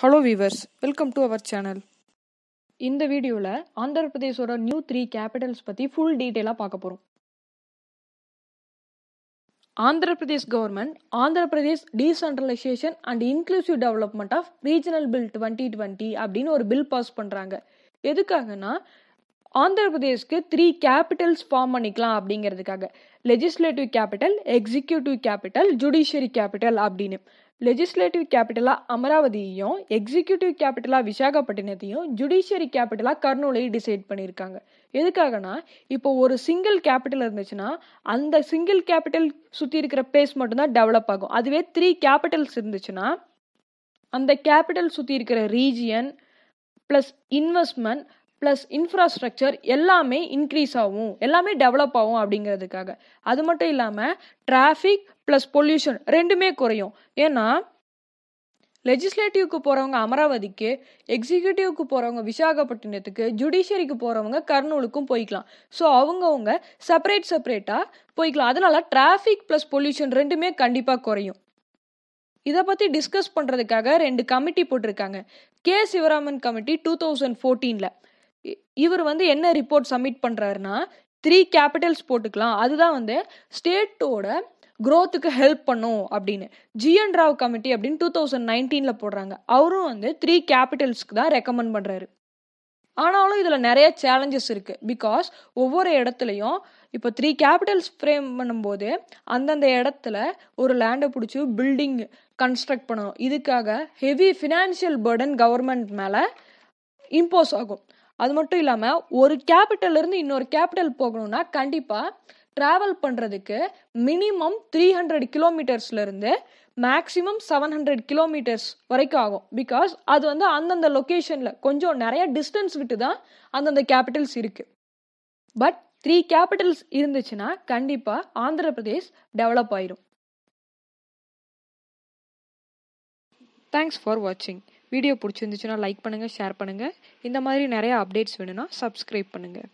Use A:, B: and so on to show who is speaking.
A: Hello viewers welcome to our channel இந்த வீடியோவில் ஆந்திர பிரதேஷோட நியூ த்ரீ கேபிட்டல்ஸ் பற்றி ஃபுல் டீட்டெயிலாக பார்க்க போகிறோம் Andhra Pradesh government Andhra Pradesh decentralisation and inclusive development of regional bill twenty twenty அப்படின்னு ஒரு பில் பாஸ் பண்ணுறாங்க எதுக்காகனா ஆந்திர பிரதேஷ்க்கு த்ரீ கேபிட்டல்ஸ் ஃபார்ம் பண்ணிக்கலாம் அப்படிங்கிறதுக்காக. Legislative capital executive capital judiciary capital அப்படின்னு. லெஜிஸ்லேட்டிவ் கேபிட்டலாக அமராவதியையும் எக்ஸிக்யூட்டிவ் கேபிட்டலாக விசாகப்பட்டினத்தையும் ஜுடிஷியரி கேபிட்டலாக கர்னூலையும் டிசைட் பண்ணியிருக்காங்க. எதுக்காகனா இப்போ ஒரு சிங்கிள் கேபிட்டல் இருந்துச்சுன்னா அந்த சிங்கிள் கேபிட்டல் சுற்றி இருக்கிற பிளேஸ் மட்டும்தான் டெவலப் ஆகும். அதுவே த்ரீ கேபிட்டல்ஸ் இருந்துச்சுன்னா அந்த கேபிட்டல் சுற்றி இருக்கிற region plus investment plus infrastructure எல்லாமே இன்க்ரீஸ் ஆகும். எல்லாமே டெவலப் ஆகும் அப்படிங்கிறதுக்காக. அது மட்டும் இல்லாமல் டிராஃபிக் ப்ளஸ் பொல்யூஷன் ரெண்டுமே குறையும். ஏன்னா லெஜிஸ்லேட்டிவ்க்கு போகிறவங்க அமராவதிக்கு எக்ஸிக்யூட்டிவ்க்கு போகிறவங்க விசாகப்பட்டினத்துக்கு ஜுடிஷியரிக்கு போகிறவங்க கர்னூலுக்கும் போய்க்கலாம். ஸோ அவங்கவுங்க செப்பரேட் செப்பரேட்டாக போய்க்கலாம். அதனால டிராஃபிக் ப்ளஸ் பொல்யூஷன் ரெண்டுமே கண்டிப்பாக குறையும். இதை பற்றி டிஸ்கஸ் பண்ணுறதுக்காக ரெண்டு கமிட்டி போட்டிருக்காங்க. K. Sivaraman committee two thousand ஃபோர்டீனில் இவர் வந்து என்ன ரிப்போர்ட் சப்மிட் பண்ணுறாருன்னா த்ரீ கேபிட்டல்ஸ் போட்டுக்கலாம். அதுதான் வந்து ஸ்டேட்டோட க்ரோத்துக்கு ஹெல்ப் பண்ணும் அப்படின்னு. ஜிஎன் ராவ் கமிட்டி அப்படின்னு டூ தௌசண்ட் நைன்டீனில் போடுறாங்க. அவரும் வந்து த்ரீ கேபிட்டல்ஸ்க்கு தான் ரெக்கமெண்ட் பண்ணுறாரு ஆனாலும் இதில் நிறைய சேலஞ்சஸ் இருக்குது பிகாஸ் ஒவ்வொரு இடத்துலையும் இப்போ த்ரீ கேபிட்டல்ஸ் ஃப்ரேம் பண்ணும்போது அந்தந்த இடத்துல ஒரு லேண்டை பிடிச்சி பில்டிங் கன்ஸ்ட்ரக்ட் பண்ணணும். இதுக்காக ஹெவி ஃபினான்ஷியல் பேர்டன் கவர்மெண்ட் மேலே இம்போஸ் ஆகும். அது மட்டும் இல்லாமல் ஒரு கேபிட்டல்லேருந்து இன்னொரு கேபிட்டல் போகணும்னா கண்டிப்பாக ட்ராவல் பண்ணுறதுக்கு மினிமம் த்ரீ ஹண்ட்ரட் கிலோமீட்டர்ஸ்லேருந்து மேக்ஸிமம் செவன் ஹண்ட்ரட் கிலோமீட்டர்ஸ் வரைக்கும் ஆகும். பிகாஸ் அது வந்து அந்தந்த லொக்கேஷனில் கொஞ்சம் நிறைய டிஸ்டன்ஸ் விட்டு தான் அந்தந்த கேபிட்டல்ஸ் இருக்குது பட் த்ரீ கேபிட்டல்ஸ் இருந்துச்சுன்னா கண்டிப்பாக ஆந்திர பிரதேஷ் டெவலப் ஆயிரும். தேங்க்ஸ் ஃபார் வாட்சிங் வீடியோ பிடிச்சிருந்துச்சுன்னா லைக் பண்ணுங்கள் ஷேர் பண்ணுங்கள் இந்த மாதிரி நிறையா அப்டேட்ஸ் வேணும்னா சப்ஸ்கிரைப் பண்ணுங்கள்